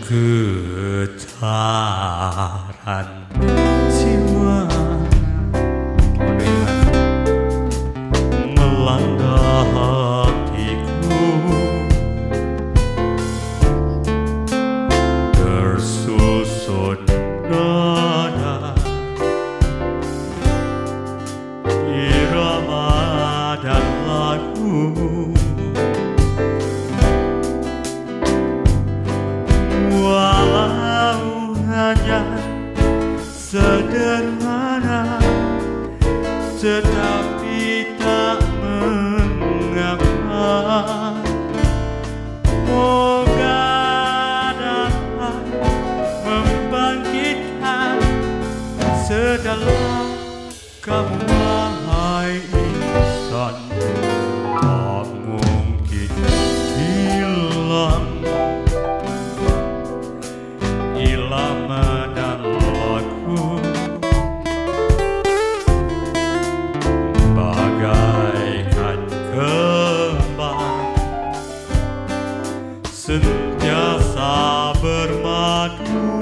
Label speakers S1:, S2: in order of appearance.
S1: 그 자란 Tetapi tak mengapa. Moga dapat membangkitkan Sedalam kamu wahai insan senantiasa bermakna.